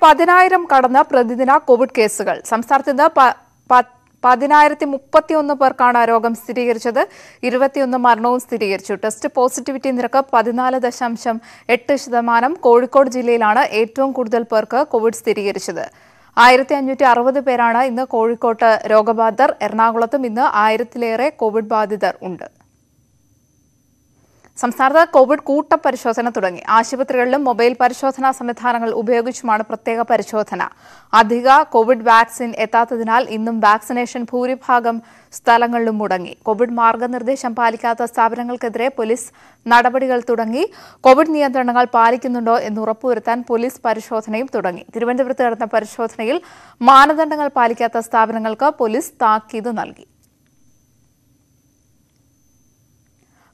പതിനായിരം കടന്ന പ്രതിദിന കോവിഡ് കേസുകൾ. സംസ്ഥാനത്ത് ഇന്ന് പതിനായിരത്തി മുപ്പത്തിയൊന്ന് പേർക്കാണ് രോഗം സ്ഥിരീകരിച്ചത്. ഇരുപത്തിയൊന്ന് മരണവും സ്ഥിരീകരിച്ചു. ടെസ്റ്റ് പോസിറ്റിവിറ്റി നിരക്ക് പതിനാല് ദശാംശം എട്ട് ശതമാനം. കോഴിക്കോട് ജില്ലയിലാണ് ഏറ്റവും കൂടുതൽ പേർക്ക് കോവിഡ് സ്ഥിരീകരിച്ചത്. ആയിരത്തി അഞ്ഞൂറ്റി അറുപത് പേരാണ് ഇന്ന് കോഴിക്കോട്ട് രോഗബാധിതർ. എറണാകുളത്തും ഇന്ന് ആയിരത്തിലേറെ കോവിഡ് ബാധിതർ ഉണ്ട്. സംസ്ഥാനത്ത് കോവിഡ് കൂട്ടപരിശോധന തുടങ്ങി. ആശുപത്രികളിലും മൊബൈൽ പരിശോധനാ സംവിധാനങ്ങൾ ഉപയോഗിച്ചുമാണ് പ്രത്യേക പരിശോധന. അധിക കോവിഡ് വാക്സിൻ എത്താത്തതിനാൽ ഇന്നും വാക്സിനേഷൻ ഭൂരിഭാഗം സ്ഥലങ്ങളിലും മുടങ്ങി. കോവിഡ് മാർഗനിർദ്ദേശം പാലിക്കാത്ത സ്ഥാപനങ്ങൾക്കെതിരെ പോലീസ് നടപടികൾ തുടങ്ങി. കോവിഡ് നിയന്ത്രണങ്ങൾ പാലിക്കുന്നുണ്ടോ എന്ന് ഉറപ്പുവരുത്താൻ പോലീസ് പരിശോധനയും തുടങ്ങി. തിരുവനന്തപുരത്ത് നടന്ന പരിശോധനയിൽ മാനദണ്ഡങ്ങൾ പാലിക്കാത്ത സ്ഥാപനങ്ങൾക്ക് പോലീസ് താക്കീത് നൽകി.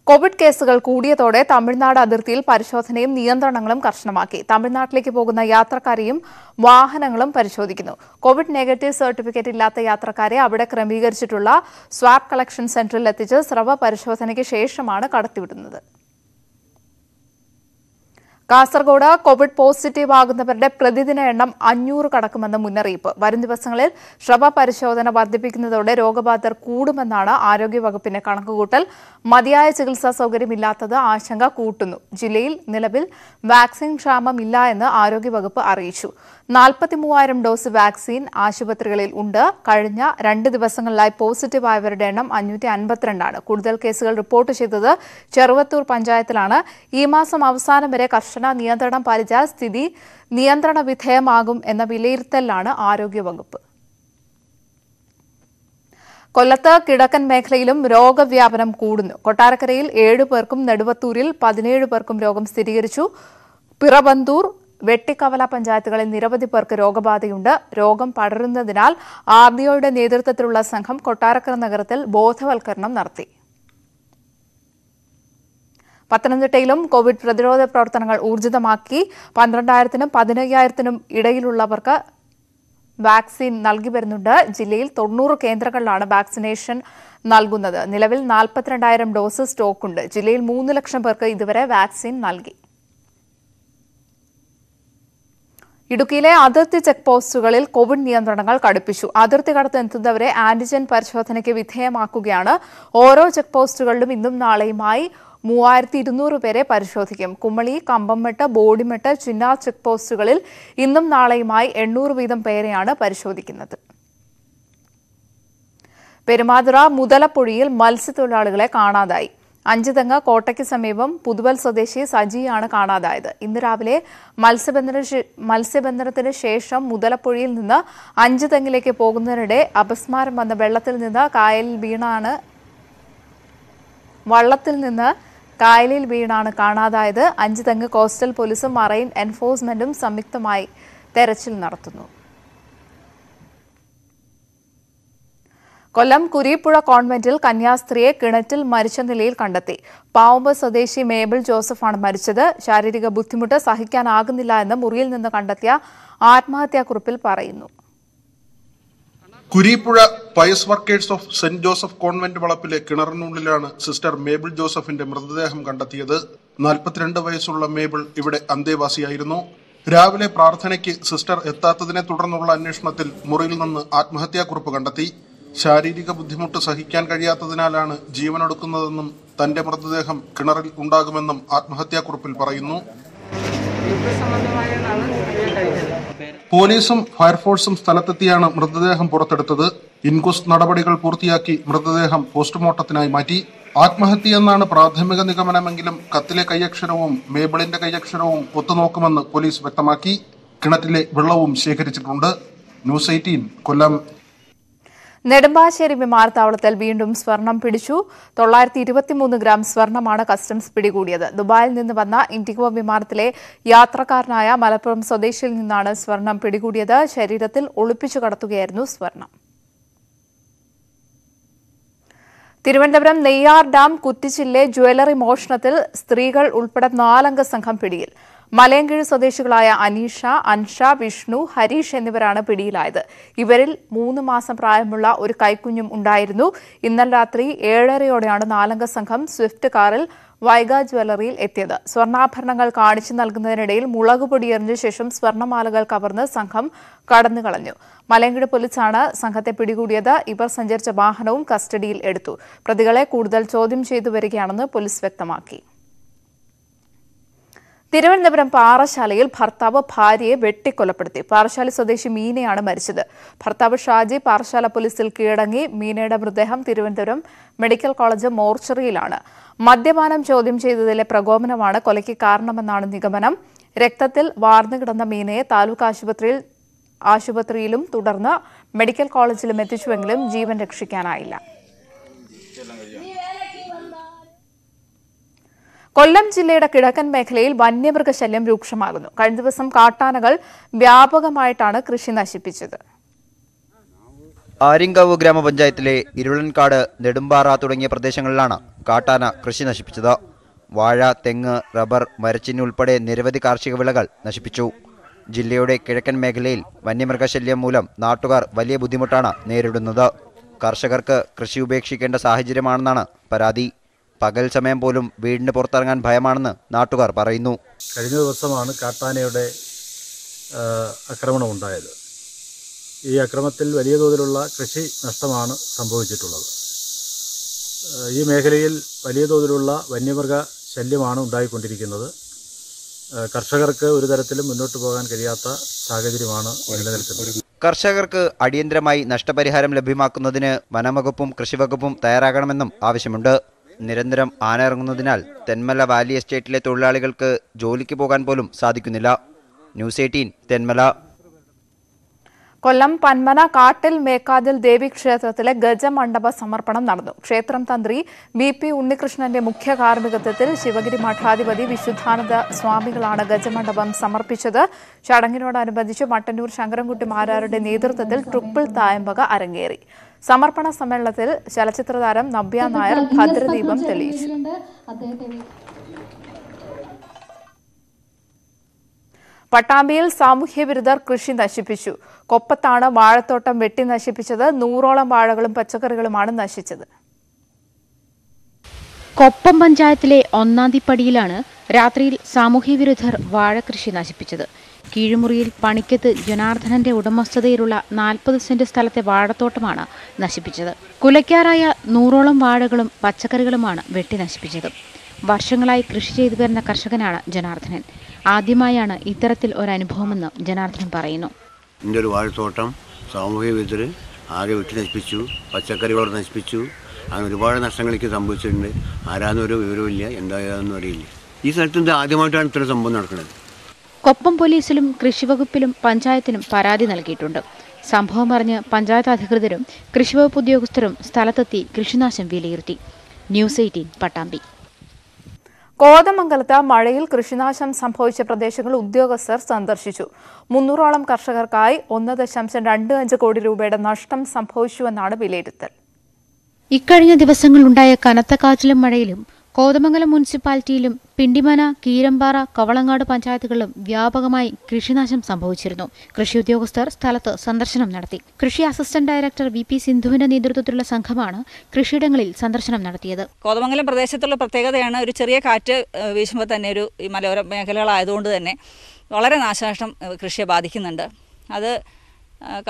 കോവിഡ് കേസുകൾ കൂടിയതോടെ തമിഴ്നാട് അതിർത്തിയിൽ പരിശോധനയും നിയന്ത്രണങ്ങളും കർശനമാക്കി. തമിഴ്നാട്ടിലേക്ക് പോകുന്ന യാത്രക്കാരെയും വാഹനങ്ങളും പരിശോധിക്കുന്നു. കോവിഡ് നെഗറ്റീവ് സർട്ടിഫിക്കറ്റ് ഇല്ലാത്ത യാത്രക്കാരെ അവിടെ ക്രമീകരിച്ചിട്ടുള്ള സ്വാബ് കളക്ഷൻ സെന്ററിൽ എത്തിച്ച് സ്രവ പരിശോധനയ്ക്ക് ശേഷമാണ് കടത്തിവിടുന്നത്. കാസർഗോഡ് കോവിഡ് പോസിറ്റീവ് ആകുന്നവരുടെ പ്രതിദിന എണ്ണം അഞ്ഞൂറ് കടക്കുമെന്ന് മുന്നറിയിപ്പ്. വരും ദിവസങ്ങളിൽ ശ്രവ പരിശോധന വർദ്ധിപ്പിക്കുന്നതോടെ രോഗബാധർ കൂടുമെന്നാണ് ആരോഗ്യവകുപ്പിന്റെ കണക്കുകൂട്ടൽ. മതിയായ ചികിത്സാ സൗകര്യമില്ലാത്തത് ആശങ്ക കൂട്ടുന്നു. ജില്ലയിൽ നിലവിൽ വാക്സിൻ ക്ഷാമമില്ല എന്ന് ആരോഗ്യവകുപ്പ് അറിയിച്ചു. നാൽപ്പത്തി മൂവായിരം ഡോസ് വാക്സിൻ ആശുപത്രികളിൽ ഉണ്ട്. കഴിഞ്ഞ രണ്ട് ദിവസങ്ങളിലായി പോസിറ്റീവ് ആയവരുടെ എണ്ണം അഞ്ഞൂറ്റി അൻപത്തിരണ്ടാണ് കൂടുതൽ കേസുകൾ റിപ്പോർട്ട് ചെയ്തത് ചെറുവത്തൂർ പഞ്ചായത്തിലാണ്. ഈ മാസം അവസാനം വരെ കർശന നിയന്ത്രണം പാലിച്ചാൽ സ്ഥിതി നിയന്ത്രണ വിധേയമാകും എന്ന വിലയിരുത്തലിലാണ് ആരോഗ്യവകുപ്പ്. കൊല്ലത്ത് കിഴക്കൻ മേഖലയിലും രോഗവ്യാപനം കൂടുന്നു. കൊട്ടാരക്കരയിൽ ഏഴ് പേർക്കും നെടുവത്തൂരിൽ പതിനേഴ് പേർക്കും രോഗം സ്ഥിരീകരിച്ചു. പിറവന്തൂർ വെട്ടിക്കവല പഞ്ചായത്തുകളിൽ നിരവധി പേർക്ക് രോഗബാധയുണ്ട്. രോഗം പടരുന്നതിനാൽ ആർ ഡി ഒയുടെ നേതൃത്വത്തിലുള്ള സംഘം കൊട്ടാരക്കര നഗരത്തിൽ ബോധവൽക്കരണം നടത്തി. പത്തനംതിട്ടയിലും കോവിഡ് പ്രതിരോധ പ്രവർത്തനങ്ങൾ ഊർജിതമാക്കി. പന്ത്രണ്ടായിരത്തിനും പതിനയ്യായിരത്തിനും ഇടയിലുള്ളവർക്ക് വാക്സിൻ നൽകി വരുന്നുണ്ട്. ജില്ലയിൽ തൊണ്ണൂറ് കേന്ദ്രങ്ങളിലാണ് വാക്സിനേഷൻ നൽകുന്നത്. നിലവിൽ നാൽപ്പത്തിരണ്ടായിരം ഡോസ് സ്റ്റോക്കുണ്ട്. ജില്ലയിൽ മൂന്ന് ലക്ഷം പേർക്ക് ഇതുവരെ വാക്സിൻ നൽകി. ഇടുക്കിയിലെ അതിർത്തി ചെക്ക് പോസ്റ്റുകളിൽ കോവിഡ് നിയന്ത്രണങ്ങൾ കടുപ്പിച്ചു. അതിർത്തി കടത്തെത്തുന്നവരെ ആന്റിജൻ പരിശോധനയ്ക്ക് വിധേയമാക്കുകയാണ്. ഓരോ ചെക്ക് പോസ്റ്റുകളിലും ഇന്നും നാളെയുമായി മൂവായിരത്തി ഇരുന്നൂറ് പേരെ പരിശോധിക്കും. കുമ്മളി കമ്പംമെട്ട് ബോഡിമെട്ട് ചിന്നാർ ചെക്ക് പോസ്റ്റുകളിൽ ഇന്നും നാളെയുമായി എണ്ണൂറ് വീതം പേരെയാണ് പരിശോധിക്കുന്നത്. പെരുമാതുറ മുതലപ്പുഴയിൽ മത്സ്യത്തൊഴിലാളികളെ കാണാതായി. അഞ്ചുതെങ്ങ് കോട്ടയ്ക്ക് സമീപം പുതുവൽ സ്വദേശി സജിയാണ് കാണാതായത്. ഇന്ന് രാവിലെ മത്സ്യബന്ധന മത്സ്യബന്ധനത്തിന് ശേഷം മുതലപ്പുഴയിൽ നിന്ന് അഞ്ചുതെങ്ങിലേക്ക് പോകുന്നതിനിടെ അപസ്മാരം വന്ന വെള്ളത്തിൽ നിന്ന് കായലിൽ വീണാണ് വള്ളത്തിൽ നിന്ന് കായലിൽ വീണാണ് കാണാതായത്. അഞ്ചുതെങ്ങ് കോസ്റ്റൽ പോലീസും മറൈൻ എൻഫോഴ്സ്മെന്റും സംയുക്തമായി തെരച്ചിൽ നടത്തുന്നു. കൊല്ലം കുരിപ്പുഴ കോൺവെന്റിൽ കന്യാസ്ത്രീയെ കിണറ്റിൽ മരിച്ച നിലയിൽ കണ്ടെത്തി. പാവുമ്പ് സ്വദേശി മേബിൾ ജോസഫാണ് മരിച്ചത്. ശാരീരിക ബുദ്ധിമുട്ട് സഹിക്കാനാകുന്നില്ല എന്ന് മുറിയിൽ നിന്ന് കണ്ടെത്തിയ ആത്മഹത്യാക്കുറിപ്പിൽ പറയുന്നു. Kurippuzha Pious Workers of Saint Joseph convent വളപ്പിലെ കിണറിനുള്ളിലാണ് സിസ്റ്റർ മേബിൾ ജോസഫിന്റെ മൃതദേഹം കണ്ടെത്തിയത്. നാൽപ്പത്തിരണ്ട് വയസ്സുള്ള മേബിൾ ഇവിടെ അന്തേവാസിയായിരുന്നു. രാവിലെ പ്രാർത്ഥനയ്ക്ക് സിസ്റ്റർ എത്താത്തതിനെ തുടർന്നുള്ള അന്വേഷണത്തിൽ മുറിയിൽ നിന്ന് ആത്മഹത്യാക്കുറിപ്പ് കണ്ടെത്തി. ശാരീരിക ബുദ്ധിമുട്ട് സഹിക്കാൻ കഴിയാത്തതിനാലാണ് ജീവനൊടുക്കുന്നതെന്നും തന്റെ മൃതദേഹം കിണറിൽ ഉണ്ടാകുമെന്നും ആത്മഹത്യാക്കുറിപ്പിൽ പറയുന്നു. പോലീസും ഫയർഫോഴ്സും സ്ഥലത്തെത്തിയാണ് മൃതദേഹം പുറത്തെടുത്തത്. ഇൻക്വസ്റ്റ് നടപടികൾ പൂർത്തിയാക്കി മൃതദേഹം പോസ്റ്റ്മോർട്ടത്തിനായി മാറ്റി. ആത്മഹത്യയെന്നാണ് പ്രാഥമിക നിഗമനമെങ്കിലും കത്തിലെ കൈയക്ഷരവും മേബിളിന്റെ കൈയക്ഷരവും ഒത്തുനോക്കുമെന്ന് പോലീസ് വ്യക്തമാക്കി. കിണറ്റിലെ വെള്ളവും ശേഖരിച്ചിട്ടുണ്ട്. ന്യൂസ് എയ്റ്റീൻ കൊല്ലം. നെടുമ്പാശ്ശേരി വിമാനത്താവളത്തിൽ വീണ്ടും സ്വർണം പിടിച്ചു. തൊള്ളായിരത്തി ഇരുപത്തിമൂന്ന് ഗ്രാം സ്വർണമാണ് കസ്റ്റംസ് പിടികൂടിയത്. ദുബായിൽ നിന്ന് വന്ന ഇൻഡിഗോ വിമാനത്തിലെ യാത്രക്കാരനായ മലപ്പുറം സ്വദേശിയിൽ നിന്നാണ് സ്വർണം പിടികൂടിയത്. ശരീരത്തിൽ ഒളിപ്പിച്ചു കടത്തുകയായിരുന്നു സ്വർണം. തിരുവനന്തപുരം നെയ്യാർ ഡാം കുറ്റിച്ചില്ലെ ജ്വല്ലറി മോഷണത്തിൽ സ്ത്രീകൾ ഉൾപ്പെടെ നാലംഗ സംഘം പിടിയിൽ. മലയങ്കിഴ് സ്വദേശികളായ അനീഷ അൻഷ വിഷ്ണു ഹരീഷ് എന്നിവരാണ് പിടിയിലായത്. ഇവരിൽ മൂന്ന് മാസം പ്രായമുള്ള ഒരു കൈക്കുഞ്ഞും ഉണ്ടായിരുന്നു. ഇന്നലെ രാത്രി ഏഴരയോടെയാണ് നാലംഗ സംഘം സ്വിഫ്റ്റ് കാറിൽ വൈഗ ജ്വല്ലറിയിൽ എത്തിയത്. സ്വർണാഭരണങ്ങൾ കാണിച്ചു നൽകുന്നതിനിടയിൽ മുളകുപൊടി എറിഞ്ഞ ശേഷം സ്വർണമാലകൾ കവർന്ന് സംഘം കടന്നുകളഞ്ഞു മലയങ്കിട പോലീസാണ് സംഘത്തെ പിടികൂടിയത്. ഇവർ സഞ്ചരിച്ച വാഹനവും കസ്റ്റഡിയിൽ എടുത്തു. പ്രതികളെ കൂടുതൽ ചോദ്യം ചെയ്തു വരികയാണെന്ന് പോലീസ് വ്യക്തമാക്കി. തിരുവനന്തപുരം പാറശാലയിൽ ഭർത്താവ് ഭാര്യയെ വെട്ടിക്കൊലപ്പെടുത്തി. പാറശാല സ്വദേശി മീനയാണ് മരിച്ചത്. ഭർത്താവ് ഷാജി പാറശാല പോലീസിൽ കീഴടങ്ങി. മീനയുടെ മൃതദേഹം തിരുവനന്തപുരം മെഡിക്കൽ കോളേജ് മോർച്ചറിയിലാണ്. മദ്യപാനം ചോദ്യം ചെയ്തതിലെ പ്രകോപനമാണ് കൊലയ്ക്ക് കാരണമെന്നാണ് നിഗമനം. രക്തത്തിൽ വാർന്നുകിടന്ന മീനയെ താലൂക്ക് ആശുപത്രിയിൽ ആശുപത്രിയിലും തുടർന്ന് മെഡിക്കൽ കോളേജിലും എത്തിച്ചുവെങ്കിലും ജീവൻ രക്ഷിക്കാനായില്ല. കൊല്ലം ജില്ലയുടെ കിഴക്കൻ മേഖലയിൽ വന്യമൃഗശല്യം രൂക്ഷമാകുന്നു. കഴിഞ്ഞ ദിവസം കാട്ടാനകൾ വ്യാപകമായിട്ടാണ് കൃഷി നശിപ്പിച്ചത്. ആര്യങ്കാവ് ഗ്രാമപഞ്ചായത്തിലെ ഇരുളൻകാട് നെടുമ്പാറ തുടങ്ങിയ പ്രദേശങ്ങളിലാണ് കാട്ടാന കൃഷി നശിപ്പിച്ചത്. വാഴ തെങ്ങ് റബ്ബർ മരച്ചിനി ഉൾപ്പെടെ നിരവധി കാർഷിക വിളകൾ നശിപ്പിച്ചു. ജില്ലയുടെ കിഴക്കൻ മേഖലയിൽ വന്യമൃഗശല്യം മൂലം നാട്ടുകാർ വലിയ ബുദ്ധിമുട്ടാണ് നേരിടുന്നത്. കർഷകർക്ക് കൃഷി ഉപേക്ഷിക്കേണ്ട സാഹചര്യമാണെന്നാണ് പരാതി. പകൽ സമയം പോലും വീടിന് പുറത്തിറങ്ങാൻ ഭയമാണെന്ന് നാട്ടുകാർ പറയുന്നു. കഴിഞ്ഞ ദിവസമാണ് കാട്ടാനയുടെ ആക്രമണം ഉണ്ടായത് ഈ അക്രമത്തിൽ വലിയ തോതിലുള്ള കൃഷി നഷ്ടമാണ് സംഭവിച്ചിട്ടുള്ളത്. ഈ മേഖലയിൽ വലിയ തോതിലുള്ള വന്യമൃഗ ശല്യമാണ് ഉണ്ടായിക്കൊണ്ടിരിക്കുന്നത്. കർഷകർക്ക് ഒരു തരത്തിലും മുന്നോട്ട് പോകാൻ കഴിയാത്ത സാഹചര്യമാണ് നിലനിൽക്കുന്നത്. കർഷകർക്ക് അടിയന്തരമായി നഷ്ടപരിഹാരം ലഭ്യമാക്കുന്നതിന് വനംവകുപ്പും കൃഷിവകുപ്പും തയ്യാറാകണമെന്നും ആവശ്യമുണ്ട്. നിരന്തരം ആന ഇറങ്ങുന്നതിനാൽ തെന്മല വാലി എസ്റ്റേറ്റിലെ തൊഴിലാളികൾക്ക് ജോലിക്ക് പോകാൻ പോലും സാധിക്കുന്നില്ല. News eighteen Thenmala. കൊല്ലം പന്മന കാട്ടിൽ മേക്കാതിൽ ദേവി ക്ഷേത്രത്തിലെ ഗജമണ്ഡപ സമർപ്പണം നടന്നു. ക്ഷേത്രം തന്ത്രി വി പി ഉണ്ണികൃഷ്ണന്റെ മുഖ്യ കാർമ്മികത്വത്തിൽ ശിവഗിരി മഠാധിപതി വിശുദ്ധാനന്ദ സ്വാമികളാണ് ഗജമണ്ഡപം സമർപ്പിച്ചത്. ചടങ്ങിനോടനുബന്ധിച്ച് മട്ടന്നൂർ ശങ്കരൻകുട്ടി മാരാരുടെ നേതൃത്വത്തിൽ ട്രിപ്പിൾ തായമ്പക അരങ്ങേറി. സമർപ്പണ സമ്മേളനത്തിൽ ചലച്ചിത്ര താരം നവ്യ നായർ ഭദ്രദീപം തെളിയിച്ചു. പട്ടാമ്പിയിൽ സാമൂഹ്യ വിരുദ്ധർ കൃഷി നശിപ്പിച്ചു. കൊപ്പത്താണ് വാഴത്തോട്ടം വെട്ടി നശിപ്പിച്ചത്. നൂറോളം വാഴകളും പച്ചക്കറികളുമാണ് നശിച്ചത്. കൊപ്പം പഞ്ചായത്തിലെ ഒന്നാം തീപ്പടിയിലാണ് രാത്രിയിൽ സാമൂഹ്യ വിരുദ്ധർ വാഴ കൃഷി നശിപ്പിച്ചത്. കീഴുമുറിയിൽ പണിക്കത്ത് ജനാർദ്ദനന്റെ ഉടമസ്ഥതയിലുള്ള നാൽപ്പത് സെന്റ് സ്ഥലത്തെ വാഴത്തോട്ടമാണ് നശിപ്പിച്ചത്. കുലയ്ക്കാറായ നൂറോളം വാഴകളും പച്ചക്കറികളുമാണ് വെട്ടി നശിപ്പിച്ചത്. വർഷങ്ങളായി കൃഷി ചെയ്തു വരുന്ന കർഷകനാണ് ജനാർദ്ദനൻ. ആദ്യമായാണ് ഇത്തരത്തിൽ അനുഭവമെന്ന് ജനാർദ്ദനൻ പറയുന്നു. എന്റെ ഒരു വാഴത്തോട്ടം സാമൂഹിക വിരുദ്ധർ ആകെ വെട്ടി നശിപ്പിച്ചു പച്ചക്കറികളോട് നശിപ്പിച്ചു. അങ്ങനെ ഒരുപാട് നഷ്ടങ്ങൾ എനിക്ക് സംഭവിച്ചിട്ടുണ്ട്. ആരാന്നൊരു വിവരമില്ല എന്തായാലും അറിയില്ല. ഈ സ്ഥലത്ത് ആദ്യമായിട്ടാണ് ഇത്ര സംഭവം നടക്കുന്നത്? കൊപ്പം പോലീസിലും കൃഷിവകുപ്പിലും പഞ്ചായത്തിനും പരാതി നൽകിയിട്ടുണ്ട്. സംഭവം അറിഞ്ഞ് പഞ്ചായത്ത് അധികൃതരും കൃഷിവകുപ്പ് ഉദ്യോഗസ്ഥരും സ്ഥലത്തെത്തി കൃഷിനാശം വിലയിരുത്തി. News eighteen Pattambi. കോതമംഗലത്ത് മഴയിൽ കൃഷിനാശം സംഭവിച്ച പ്രദേശങ്ങൾ ഉദ്യോഗസ്ഥർ സന്ദർശിച്ചു. മുന്നൂറോളം കർഷകർക്കായി ഒന്ന് ദശാംശം രണ്ട് അഞ്ച് കോടി രൂപയുടെ നഷ്ടം സംഭവിച്ചുവെന്നാണ് വിലയിരുത്തൽ. ഇക്കഴിഞ്ഞ ദിവസങ്ങളിലുണ്ടായ കനത്ത കാറ്റിലും മഴയിലും കോതമംഗലം മുനിസിപ്പാലിറ്റിയിലും പിണ്ടിമന കീരമ്പാറ കവളങ്ങാട് പഞ്ചായത്തുകളിലും വ്യാപകമായി കൃഷിനാശം സംഭവിച്ചിരുന്നു. കൃഷി ഉദ്യോഗസ്ഥർ സ്ഥലത്ത് സന്ദർശനം നടത്തി. കൃഷി അസിസ്റ്റന്റ് ഡയറക്ടർ വി പി സിന്ധുവിന്റെ നേതൃത്വത്തിലുള്ള സംഘമാണ് കൃഷിയിടങ്ങളിൽ സന്ദർശനം നടത്തിയത്. കോതമംഗലം പ്രദേശത്തുള്ള പ്രത്യേകതയാണ് ഒരു ചെറിയ കാറ്റ് വീശുമ്പോൾ തന്നെ ഒരു ഈ മലയോര മേഖലകളായതുകൊണ്ട് തന്നെ വളരെ നാശനഷ്ടം കൃഷിയെ ബാധിക്കുന്നുണ്ട്. അത്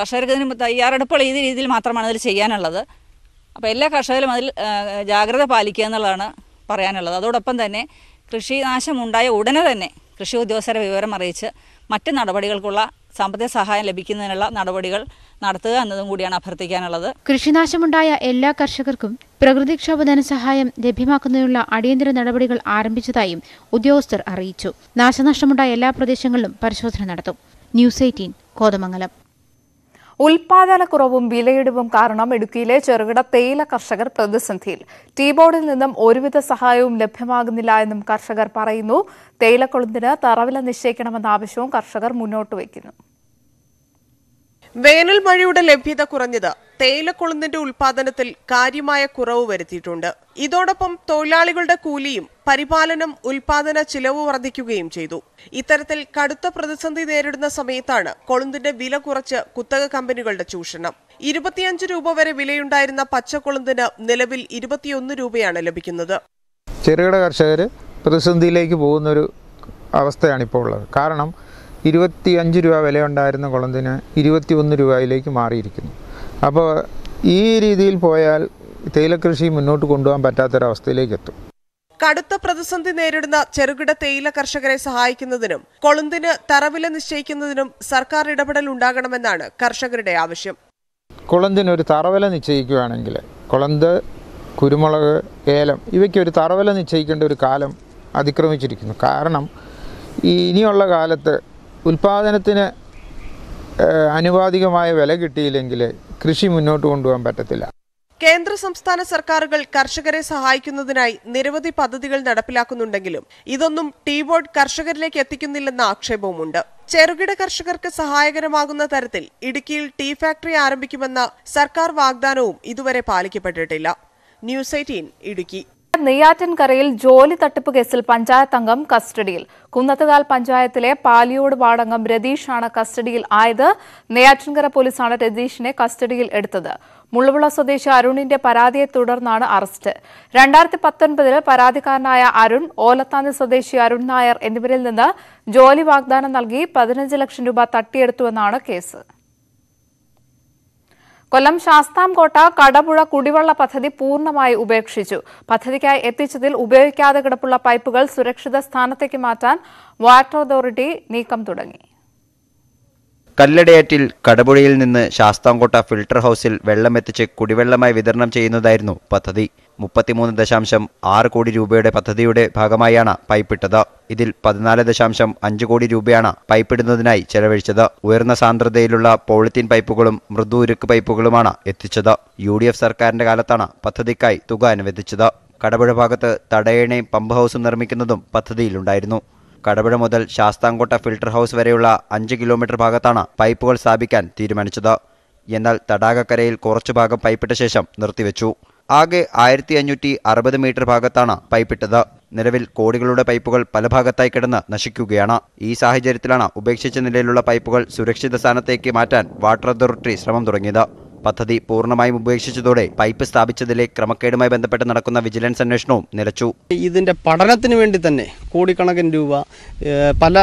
കർഷകർക്ക് ഇതിന് തയ്യാറെടുപ്പുള്ള ഈ രീതിയിൽ മാത്രമാണ് അതിൽ ചെയ്യാനുള്ളത്. അപ്പോൾ എല്ലാ കർഷകരും അതിൽ ജാഗ്രത പാലിക്കുക എന്നുള്ളതാണ് പറയാനുള്ളത്. അതോടൊപ്പം തന്നെ കൃഷിനാശമുണ്ടായ ഉടനെ തന്നെ കൃഷി ഉദ്യോഗസ്ഥരെ വിവരം അറിയിച്ച് മറ്റ് നടപടികൾക്കുള്ള സാമ്പത്തിക സഹായം ലഭിക്കുന്നതിനുള്ള നടപടികൾ നടത്തുക എന്നതും കൂടിയാണ് അഭ്യർത്ഥിക്കാനുള്ളത്. കൃഷിനാശമുണ്ടായ എല്ലാ കർഷകർക്കും പ്രകൃതിക്ഷോഭ ധനസഹായം ലഭ്യമാക്കുന്നതിനുള്ള അടിയന്തര നടപടികൾ ആരംഭിച്ചതായും ഉദ്യോഗസ്ഥർ അറിയിച്ചു. നാശനഷ്ടമുണ്ടായ എല്ലാ പ്രദേശങ്ങളിലും പരിശോധന നടത്തും. News eighteen Kothamangalam. ഉൽപാദനക്കുറവും വിലയിടിവും കാരണം ഇടുക്കിയിലെ ചെറുകിട തേയില കർഷകർ പ്രതിസന്ധിയിൽ. ടീ ബോർഡിൽ നിന്നും ഒരുവിധ സഹായവും ലഭ്യമാകുന്നില്ല എന്നും കർഷകർ പറയുന്നു. തേയിലക്കൊളുന്തിന് തറവില നിശ്ചയിക്കണമെന്ന ആവശ്യവും കർഷകർ മുന്നോട്ട് വയ്ക്കുന്നു. വേനൽ മഴയുടെ ലഭ്യത കുറഞ്ഞത്. തേയിലക്കൊളുന്തിന്റെ ഉൽപാദനത്തിൽ കാര്യമായ കുറവ് വരുത്തിയിട്ടുണ്ട്. ഇതോടൊപ്പം തൊഴിലാളികളുടെ കൂലിയും പരിപാലനം ഉൽപാദന ചിലവ് വർദ്ധിക്കുകയും ചെയ്തു. ഇത്തരത്തിൽ കടുത്ത പ്രതിസന്ധി നേരിടുന്ന സമയത്താണ് കൊളുന്തിന്റെ വില കുറച്ച് കുത്തക കമ്പനികളുടെ ചൂഷണം. ഇരുപത്തിയഞ്ച് രൂപ വരെ വിലയുണ്ടായിരുന്ന പച്ചക്കൊളുന്തിന് നിലവിൽ ഇരുപത്തിയൊന്ന് രൂപയാണ് ലഭിക്കുന്നത്. ചെറുകിട കർഷകർ പ്രതിസന്ധിയിലേക്ക് പോകുന്ന ഒരു അവസ്ഥയാണ് ഇപ്പോൾ ഉള്ളത്. കാരണം ഇരുപത്തിയഞ്ച് രൂപ വിലയുണ്ടായിരുന്ന കുളന്തിന് ഇരുപത്തിയൊന്ന് രൂപയിലേക്ക് മാറിയിരിക്കുന്നു. അപ്പോൾ ഈ രീതിയിൽ പോയാൽ തേയിലക്കൃഷി മുന്നോട്ട് കൊണ്ടുപോകാൻ പറ്റാത്തൊരവസ്ഥയിലേക്ക് എത്തും കടുത്ത പ്രതിസന്ധി നേരിടുന്ന ചെറുകിട തേയില കർഷകരെ സഹായിക്കുന്നതിനും കൊളുന്തിന് തറവില നിശ്ചയിക്കുന്നതിനും സർക്കാർ ഇടപെടൽ ഉണ്ടാകണമെന്നാണ് കർഷകരുടെ ആവശ്യം. കുളന്തിന് ഒരു തറവില നിശ്ചയിക്കുകയാണെങ്കിൽ കുളന്ത് കുരുമുളക് ഏലം ഇവയ്ക്ക് ഒരു തറവില നിശ്ചയിക്കേണ്ട ഒരു കാലം അതിക്രമിച്ചിരിക്കുന്നു. കാരണം ഈ ഇനിയുള്ള കാലത്ത് ഉൽപ്പാദനത്തിന് അനുവാദികമായ അനുപാതികമായ വില കിട്ടിയില്ലെങ്കിൽ കൃഷി മുന്നോട്ട് കൊണ്ടുപോകാൻ പറ്റത്തില്ല. കേന്ദ്ര സംസ്ഥാന സർക്കാരുകൾ കർഷകരെ സഹായിക്കുന്നതിനായി നിരവധി പദ്ധതികൾ നടപ്പിലാക്കുന്നുണ്ടെങ്കിലും ഇതൊന്നും ടീ ബോർഡ് കർഷകരിലേക്ക് എത്തിക്കുന്നില്ലെന്ന ആക്ഷേപവുമുണ്ട്. ചെറുകിട കർഷകർക്ക് സഹായകരമാകുന്ന തരത്തിൽ ഇടുക്കിയിൽ ടീ ഫാക്ടറി ആരംഭിക്കുമെന്ന സർക്കാർ വാഗ്ദാനവും ഇതുവരെ പാലിക്കപ്പെട്ടിട്ടില്ല. News eighteen Idukki. നെയ്യാറ്റിൻകരയിൽ ജോലി തട്ടിപ്പ് കേസിൽ പഞ്ചായത്ത് അംഗം കസ്റ്റഡിയിൽ. കുന്നത്തുകാൽ പഞ്ചായത്തിലെ പാലിയോട് വാർഡംഗം രതീഷാണ് കസ്റ്റഡിയിൽ ആയത്. നെയ്യാറ്റിൻകര പോലീസാണ് രതീഷിനെ കസ്റ്റഡിയിൽ എടുത്തത്. മുള്ളുവിള സ്വദേശി അരുണിന്റെ പരാതിയെ തുടർന്നാണ് അറസ്റ്റ്. രണ്ടായിരത്തി പത്തൊൻപതിൽ പരാതിക്കാരനായ അരുൺ ഓലത്താന്തി സ്വദേശി അരുൺ നായർ എന്നിവരിൽ നിന്ന് ജോലി വാഗ്ദാനം നൽകി പതിനഞ്ച് ലക്ഷം രൂപ തട്ടിയെടുത്തുവെന്നാണ് കേസ്. കൊല്ലം ശാസ്താംകോട്ട കടപുഴ കുടിവെള്ള പദ്ധതി പൂർണമായി ഉപേക്ഷിച്ചു. പദ്ധതിക്കായി എത്തിച്ചതിൽ ഉപയോഗിക്കാതെ കിടപ്പുള്ള പൈപ്പുകൾ സുരക്ഷിത സ്ഥാനത്തേക്ക് മാറ്റാൻ വാട്ടർ അതോറിറ്റി നീക്കം തുടങ്ങി. കല്ലടയാറ്റിൽ കടപുഴയിൽ നിന്ന് ശാസ്താംകോട്ട ഫിൽട്ടർ ഹൗസിൽ വെള്ളമെത്തിച്ച് കുടിവെള്ളമായി വിതരണം ചെയ്യുന്നതായിരുന്നു പദ്ധതി. മുപ്പത്തിമൂന്ന് ദശാംശം ആറ് കോടി രൂപയുടെ പദ്ധതിയുടെ ഭാഗമായാണ് പൈപ്പിട്ടത്. ഇതിൽ പതിനാല് ദശാംശം അഞ്ച് കോടി രൂപയാണ് പൈപ്പിടുന്നതിനായി ചെലവഴിച്ചത്. ഉയർന്ന സാന്ദ്രതയിലുള്ള പോളിത്തീൻ പൈപ്പുകളും മൃദു ഉരുക്ക് പൈപ്പുകളുമാണ് എത്തിച്ചത്. യു ഡി എഫ് സർക്കാരിന്റെ കാലത്താണ് പദ്ധതിക്കായി തുക അനുവദിച്ചത്. കടപുഴ ഭാഗത്ത് തടയണയും പമ്പ് ഹൗസും നിർമ്മിക്കുന്നതും പദ്ധതിയിലുണ്ടായിരുന്നു. കടപുഴ മുതൽ ശാസ്താംകോട്ട ഫിൽട്ടർ ഹൗസ് വരെയുള്ള അഞ്ച് കിലോമീറ്റർ ഭാഗത്താണ് പൈപ്പുകൾ സ്ഥാപിക്കാൻ തീരുമാനിച്ചത്. എന്നാൽ തടാകക്കരയിൽ കുറച്ചു ഭാഗം പൈപ്പിട്ട ശേഷം നിർത്തിവെച്ചു. ആകെ ആയിരത്തി അഞ്ഞൂറ്റി അറുപത് മീറ്റർ ഭാഗത്താണ് പൈപ്പിട്ടത്. നിലവിൽ കോടികളുടെ പൈപ്പുകൾ പല ഭാഗത്തായി കിടന്ന് നശിക്കുകയാണ്. ഈ സാഹചര്യത്തിലാണ് ഉപേക്ഷിച്ച നിലയിലുള്ള പൈപ്പുകൾ സുരക്ഷിത സ്ഥാനത്തേക്ക് മാറ്റാൻ വാട്ടർ അതോറിറ്റി ശ്രമം തുടങ്ങിയത്. പദ്ധതി പൂർണമായും ഉപേക്ഷിച്ചതോടെ പൈപ്പ് സ്ഥാപിച്ചതിലെ ക്രമക്കേടുമായി ബന്ധപ്പെട്ട് നടക്കുന്ന വിജിലൻസ് അന്വേഷണവും നിലച്ചു. ഇതിന്റെ പഠനത്തിന് വേണ്ടി തന്നെ കോടിക്കണക്കിന് രൂപ പല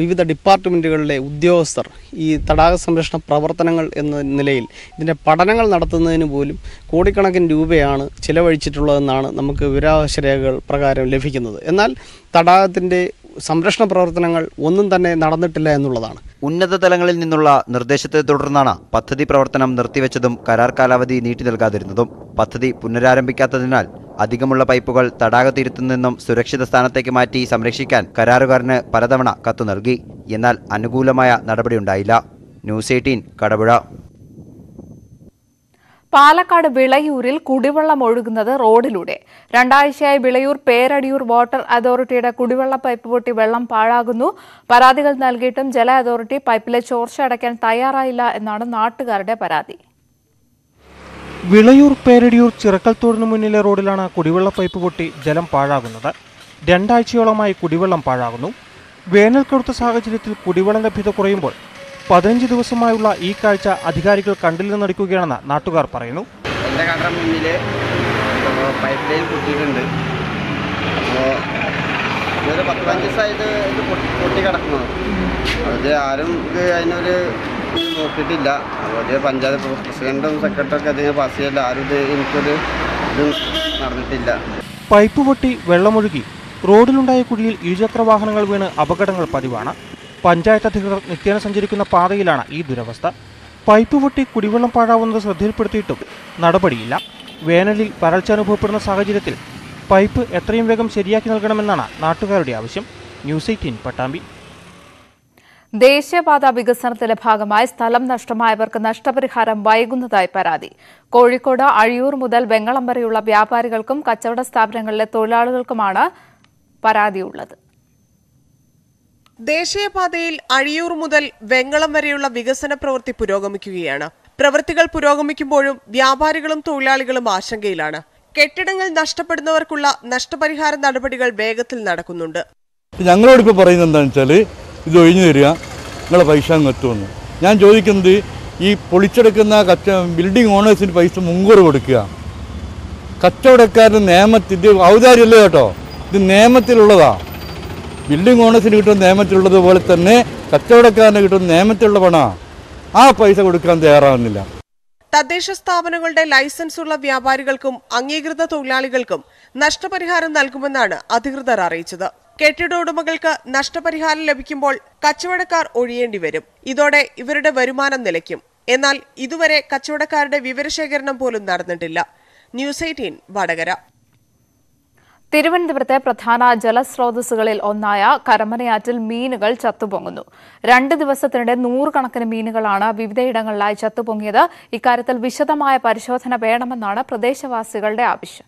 വിവിധ ഡിപ്പാർട്ട്മെന്റുകളിലെ ഉദ്യോഗസ്ഥർ ഈ തടാക സംരക്ഷണ പ്രവർത്തനങ്ങൾ എന്ന നിലയിൽ ഇതിന്റെ പഠനങ്ങൾ നടത്തുന്നതിന് പോലും കോടിക്കണക്കിന് രൂപയാണ് ചിലവഴിച്ചിട്ടുള്ളതെന്നാണ് നമുക്ക് വിവരാവകാശ രേഖകൾ പ്രകാരം ലഭിക്കുന്നത്. എന്നാൽ തടാകത്തിന്റെ സംരക്ഷണ പ്രവർത്തനങ്ങൾ ഒന്നും തന്നെ നടന്നിട്ടില്ല എന്നുള്ളതാണ്. ഉന്നത തലങ്ങളിൽ നിന്നുള്ള നിർദ്ദേശത്തെ തുടർന്നാണ് പദ്ധതി പ്രവർത്തനം നിർത്തിവെച്ചതും കരാർ കാലാവധി നീട്ടി നൽകാതിരുന്നതും. പദ്ധതി പുനരാരംഭിക്കാത്തതിനാൽ അധികമുള്ള പൈപ്പുകൾ തടാകതീരത്തു നിന്നും സുരക്ഷിത സ്ഥാനത്തേക്ക് മാറ്റി സംരക്ഷിക്കാൻ കരാറുകാരന് പലതവണ കത്തു നൽകി. എന്നാൽ അനുകൂലമായ നടപടിയുണ്ടായില്ല. News eighteen Kadapuzha. പാലക്കാട് വിളയൂരിൽ കുടിവെള്ളം ഒഴുകുന്നത് റോഡിലൂടെ. രണ്ടാഴ്ചയായി വിളയൂർ പേരടിയൂർ വാട്ടർ അതോറിറ്റിയുടെ കുടിവെള്ള പൈപ്പ് പൊട്ടി വെള്ളം പാഴാകുന്നു. പരാതികൾ നൽകിയിട്ടും ജല അതോറിറ്റി പൈപ്പിലെ ചോർച്ച അടയ്ക്കാൻ തയ്യാറായില്ല എന്നാണ് നാട്ടുകാരുടെ പരാതി. വിളയൂർ പേരടിയൂർ ചിറക്കൽത്തോടിന് മുന്നിലെ റോഡിലാണ് കുടിവെള്ള പൈപ്പ് പൊട്ടി ജലം പാഴാകുന്നത്. രണ്ടാഴ്ചയോളമായി കുടിവെള്ളം പാഴാകുന്നു. വേനൽ കടുത്ത സാഹചര്യത്തിൽ കുടിവെള്ളം ലഭ്യത കുറയുമ്പോൾ പതിനഞ്ച് ദിവസമായുള്ള ഈ കാഴ്ച അധികാരികൾ കണ്ടില്ലെന്ന് നടിക്കുകയാണെന്ന് നാട്ടുകാർ പറയുന്നു. എന്റെ കട മുന്നിൽ പൈപ്പ് ലൈൻ പൊട്ടിയിട്ടുണ്ട് അപ്പോൾ ഇതൊരു പത്ത് പതിനഞ്ച് ദിവസമായിട്ട് ഇത് പൊട്ടി പൊട്ടി കിടക്കുന്നത്. അത് ആരും ഇത് അതിനൊരു നോക്കിയിട്ടില്ല. അതുപോലെ പഞ്ചായത്ത് പ്രസിഡന്റും സെക്രട്ടറിയൊക്കെ അതിനെ പാസ് ചെയ്യില്ല. ആരും ഇത് എനിക്കൊരു ഇത് നടന്നിട്ടില്ല. പൈപ്പ് പൊട്ടി വെള്ളമൊഴുകി റോഡിലുണ്ടായ കുഴിയിൽ ഇരുചക്ര വാഹനങ്ങൾ വീണ് അപകടങ്ങൾ പതിവാണ്. പഞ്ചായത്ത് അധികൃതർ നിത്യേന സഞ്ചരിക്കുന്ന പാതയിലാണ് ഈ ദുരവസ്ഥ. പൈപ്പ് പൊട്ടി കുടിവെള്ളം പാഴാവുന്നത് ശ്രദ്ധയിൽപ്പെടുത്തിയിട്ടും നടപടിയില്ല. വേനലിൽ വരൾച്ച അനുഭവപ്പെടുന്ന സാഹചര്യത്തിൽ പൈപ്പ് എത്രയും വേഗം ശരിയാക്കി നൽകണമെന്നാണ് നാട്ടുകാരുടെ ആവശ്യം. News eighteen Pattambi. ദേശീയപാത വികസനത്തിന്റെ ഭാഗമായി സ്ഥലം നഷ്ടമായവർക്ക് നഷ്ടപരിഹാരം വൈകുന്നതായി പരാതി. കോഴിക്കോട് അഴിയൂർ മുതൽ വെങ്ങളം വരെയുള്ള വ്യാപാരികൾക്കും കച്ചവട സ്ഥാപനങ്ങളിലെ തൊഴിലാളികൾക്കുമാണ് പരാതിയുള്ളത്. ദേശീയപാതയിൽ അഴിയൂർ മുതൽ വെങ്ങളം വരെയുള്ള വികസന പ്രവൃത്തി പുരോഗമിക്കുകയാണ്. പ്രവൃത്തികൾ പുരോഗമിക്കുമ്പോഴും വ്യാപാരികളും തൊഴിലാളികളും ആശങ്കയിലാണ്. കെട്ടിടങ്ങൾ നഷ്ടപ്പെടുന്നവർക്കുള്ള നഷ്ടപരിഹാര നടപടികൾ വേഗത്തിൽ നടക്കുന്നുണ്ട്. ഞങ്ങളോട് ഇപ്പോൾ പറയുന്നത് എന്താണെന്ന് വെച്ചാൽ ഇത് ഒഴിഞ്ഞു തരിക നിങ്ങളെ പൈസ എത്തുമെന്ന്. ഞാൻ ചോദിക്കുന്നത് ഈ പൊളിച്ചെടുക്കുന്ന കച്ച ബിൽഡിംഗ് ഓണേഴ്സിന് പൈസ മുൻകൂർ കൊടുക്കുക. കച്ചവടക്കാരുടെ നിയമത്തിന്റെ ഔദാര്യമല്ലേ കേട്ടോ? ഇത് നിയമത്തിലുള്ളതാ. ബിൽഡിംഗ് ഓണേഴ്സിന് കിട്ടുന്ന നിയമത്തിലുള്ളത് പോലെ തന്നെ കച്ചവടക്കാരന് കിട്ടുന്ന നിയമത്തിലുള്ള പണ ആ പൈസ കൊടുക്കാൻ തയ്യാറാവുന്നില്ല. തദ്ദേശ സ്ഥാപനങ്ങളുടെ ലൈസൻസ് ഉള്ള വ്യാപാരികൾക്കും അംഗീകൃത തൊഴിലാളികൾക്കും നഷ്ടപരിഹാരം നൽകുമെന്നാണ് അധികൃതർ അറിയിച്ചത്. കെട്ടിട ഉടമകൾക്ക് നഷ്ടപരിഹാരം ലഭിക്കുമ്പോൾ കച്ചവടക്കാർ ഒഴിയേണ്ടി വരും. ഇതോടെ ഇവരുടെ വരുമാനം നിലയ്ക്കും. എന്നാൽ ഇതുവരെ കച്ചവടക്കാരുടെ വിവരശേഖരണം പോലും നടന്നിട്ടില്ല. News eighteen Vadakara. തിരുവനന്തപുരത്തെ പ്രധാന ജലസ്രോതസ്സുകളിൽ ഒന്നായ കരമനയാറ്റിൽ മീനുകൾ ചത്തുപൊങ്ങുന്നു. രണ്ട് ദിവസത്തിനിടെ നൂറുകണക്കിന് മീനുകളാണ് വിവിധയിടങ്ങളിലായി ചത്തുപൊങ്ങിയത്. ഇക്കാര്യത്തിൽ വിശദമായ പരിശോധന വേണമെന്നാണ് പ്രദേശവാസികളുടെ ആവശ്യം.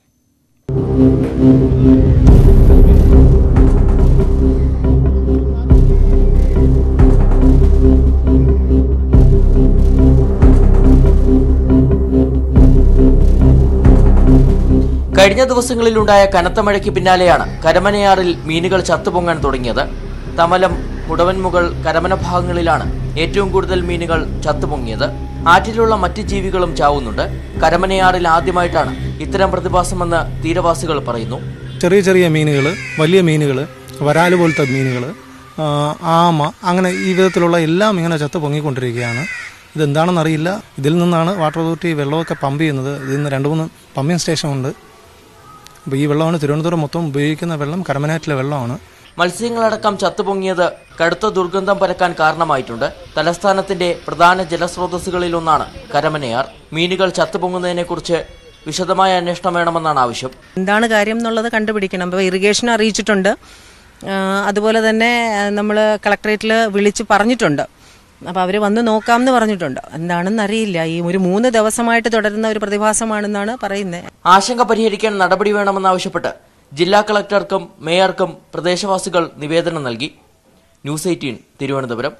കഴിഞ്ഞ ദിവസങ്ങളിലുണ്ടായ കനത്ത മഴയ്ക്ക് പിന്നാലെയാണ് കരമനയാറിൽ മീനുകൾ ചത്തുപൊങ്ങാൻ തുടങ്ങിയത്. തമലം മുടവൻമുകൾ കരമന ഭാഗങ്ങളിലാണ് ഏറ്റവും കൂടുതൽ മീനുകൾ ചത്തുപൊങ്ങിയത്. ആറ്റിലുള്ള മറ്റ് ജീവികളും ചാവുന്നുണ്ട്. കരമനയാറിൽ ആദ്യമായിട്ടാണ് ഇത്തരം പ്രതിഭാസമെന്ന് തീരവാസികൾ പറയുന്നു. ചെറിയ ചെറിയ മീനുകൾ വലിയ മീനുകൾ വരാൽ പോലത്തെ മീനുകൾ ആമ അങ്ങനെ ഈ വിധത്തിലുള്ള എല്ലാം ഇങ്ങനെ ചത്ത് പൊങ്ങിക്കൊണ്ടിരിക്കുകയാണ് ഇതെന്താണെന്നറിയില്ല. ഇതിൽ നിന്നാണ് വാട്ടർ അതോറിറ്റി വെള്ളമൊക്കെ പമ്പ് ചെയ്യുന്നത്. ഇതിൽ നിന്ന് രണ്ട് മൂന്ന് പമ്പിങ് സ്റ്റേഷനുണ്ട്. അപ്പോൾ ഈ വെള്ളമാണ് തിരുവനന്തപുരം മൊത്തം ഉപയോഗിക്കുന്ന വെള്ളം കരമനാറ്റിലെ വെള്ളമാണ്. മത്സ്യങ്ങളടക്കം ചത്തുപൊങ്ങിയത് കടുത്ത ദുർഗന്ധം പരക്കാൻ കാരണമായിട്ടുണ്ട്. തലസ്ഥാനത്തിന്റെ പ്രധാന ജലസ്രോതസ്സുകളിലൊന്നാണ് കരമനയാർ. മീനുകൾ ചത്തുപൊങ്ങുന്നതിനെക്കുറിച്ച് വിശദമായ അന്വേഷണം വേണമെന്നാണ് ആവശ്യം. എന്താണ് കാര്യം എന്നുള്ളത് കണ്ടുപിടിക്കണം. അപ്പോൾ ഇറിഗേഷൻ അറിയിച്ചിട്ടുണ്ട്. അതുപോലെ തന്നെ നമ്മൾ കളക്ടറേറ്റിൽ വിളിച്ച് പറഞ്ഞിട്ടുണ്ട്. അപ്പോൾ അവർ വന്ന് നോക്കാം എന്ന് പറഞ്ഞിട്ടുണ്ട്. എന്താണെന്ന് അറിയില്ല ഈ ഒരു മൂന്ന് ദിവസമായിട്ട് തുടരുന്ന ഒരു പ്രതിഭാസമാണെന്നാണ് പറയുന്നത് ആശങ്ക പരിഹരിക്കാൻ നടപടി വേണമെന്നാവശ്യപ്പെട്ട് ജില്ലാ കളക്ടർക്കും മേയർക്കും പ്രദേശവാസികൾ നിവേദനം നൽകി. News eighteen Thiruvananthapuram.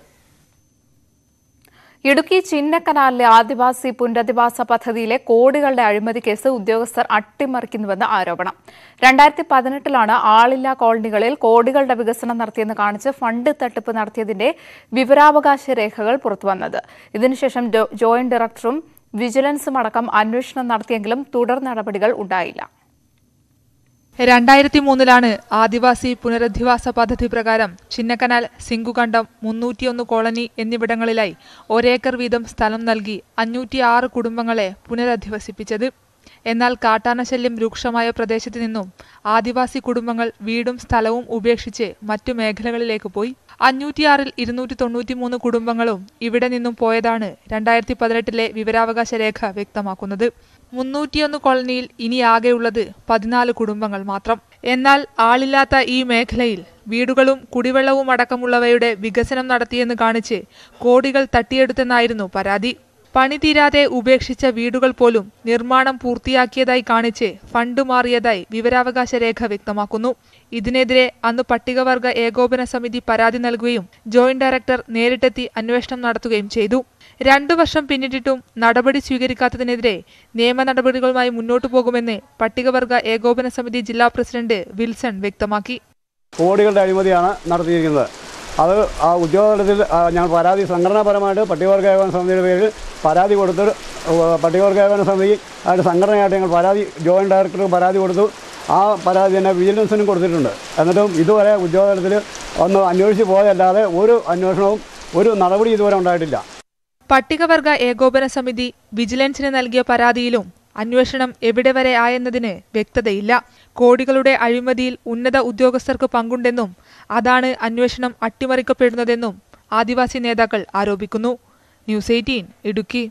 ഇടുക്കി ചിന്നക്കനാലിലെ ആദിവാസി പുനരധിവാസ പദ്ധതിയിലെ കോടികളുടെ അഴിമതി കേസ് ഉദ്യോഗസ്ഥർ അട്ടിമറിക്കുന്നുവെന്ന് ആരോപണം. രണ്ടായിരത്തി പതിനെട്ടിലാണ് ആളില്ലാ കോളനികളിൽ കോടികളുടെ വികസനം നടത്തിയെന്ന് കാണിച്ച് ഫണ്ട് തട്ടിപ്പ് നടത്തിയതിന്റെ വിവരാവകാശ രേഖകൾ പുറത്തുവന്നത്. ഇതിനുശേഷം ജോയിന്റ് ഡയറക്ടറും വിജിലൻസും അടക്കം അന്വേഷണം നടത്തിയെങ്കിലും തുടർ നടപടികൾ ഉണ്ടായില്ല. രണ്ടായിരത്തി മൂന്നിലാണ് ആദിവാസി പുനരധിവാസ പദ്ധതി പ്രകാരം ചിന്നക്കനാൽ സിംഗുകണ്ടം മുന്നൂറ്റിയൊന്ന് കോളനി എന്നിവിടങ്ങളിലായി ഒരേക്കർ വീതം സ്ഥലം നൽകി അഞ്ഞൂറ്റിയാറ് കുടുംബങ്ങളെ പുനരധിവസിപ്പിച്ചത്. എന്നാൽ കാട്ടാനശല്യം രൂക്ഷമായ പ്രദേശത്തു നിന്നും ആദിവാസി കുടുംബങ്ങൾ വീടും സ്ഥലവും ഉപേക്ഷിച്ച് മറ്റു മേഖലകളിലേക്ക് പോയി. അഞ്ഞൂറ്റിയാറിൽ ഇരുന്നൂറ്റി തൊണ്ണൂറ്റിമൂന്ന് കുടുംബങ്ങളും ഇവിടെ നിന്നും പോയതാണ് രണ്ടായിരത്തി പതിനെട്ടിലെ വിവരാവകാശ രേഖ വ്യക്തമാക്കുന്നത്. മുന്നൂറ്റിയൊന്ന് കോളനിയിൽ ഇനി ആകെയുള്ളത് പതിനാല് കുടുംബങ്ങൾ മാത്രം. എന്നാൽ ആളില്ലാത്ത ഈ മേഖലയിൽ വീടുകളും കുടിവെള്ളവും അടക്കമുള്ളവയുടെ വികസനം നടത്തിയെന്ന് കാണിച്ച് കോടികൾ തട്ടിയെടുത്തെന്നായിരുന്നു പരാതി. പണി തീരാതെ ഉപേക്ഷിച്ച വീടുകൾ പോലും നിർമ്മാണം പൂർത്തിയാക്കിയതായി കാണിച്ച് ഫണ്ട് മാറിയതായി വിവരാവകാശ രേഖ വ്യക്തമാക്കുന്നു. ഇതിനെതിരെ അന്ന് പട്ടികവർഗ ഏകോപന സമിതി പരാതി നൽകുകയും ജോയിന്റ് ഡയറക്ടർ നേരിട്ടെത്തി അന്വേഷണം നടത്തുകയും ചെയ്തു. രണ്ടു വർഷം പിന്നിട്ടിട്ടും നടപടി സ്വീകരിക്കാത്തതിനെതിരെ നിയമ നടപടികളുമായി മുന്നോട്ടു പോകുമെന്ന് പട്ടികവർഗ ഏകോപന സമിതി ജില്ലാ പ്രസിഡന്റ് വിൽസൺ വ്യക്തമാക്കി. കോടികളുടെ അഴിമതിയാണ് നടത്തിയിരിക്കുന്നത്. അത് ആ ഉദ്യോഗതലത്തിൽ ആ, ഞങ്ങൾ പരാതി സംഘടനാപരമായിട്ട് പട്ടികവർഗ ഏകോപന സമിതിയുടെ പേരിൽ പരാതി കൊടുത്ത് പട്ടികവർഗ ഏകോപന സമിതി ആയിട്ട് സംഘടനയായിട്ട് ഞങ്ങൾ പരാതി ജോയിന്റ് ഡയറക്ടർക്ക് പരാതി കൊടുത്തു. ആ പരാതി തന്നെ വിജിലൻസിനും കൊടുത്തിട്ടുണ്ട്. എന്നിട്ടും ഇതുവരെ ഉദ്യോഗതലത്തിൽ ഒന്ന് അന്വേഷിച്ച് പോയതല്ലാതെ ഒരു അന്വേഷണവും ഒരു നടപടി ഇതുവരെ ഉണ്ടായിട്ടില്ല. പട്ടികവർഗ ഏകോപന സമിതി വിജിലൻസിന് നൽകിയ പരാതിയിലും അന്വേഷണം എവിടെ വരെ ആയെന്നതിന് വ്യക്തതയില്ല. കോടികളുടെ അഴിമതിയിൽ ഉന്നത ഉദ്യോഗസ്ഥർക്ക് പങ്കുണ്ടെന്നും അതാണ് അന്വേഷണം അട്ടിമറിക്കപ്പെടുന്നതെന്നും ആദിവാസി നേതാക്കൾ ആരോപിക്കുന്നു. News eighteen Idukki.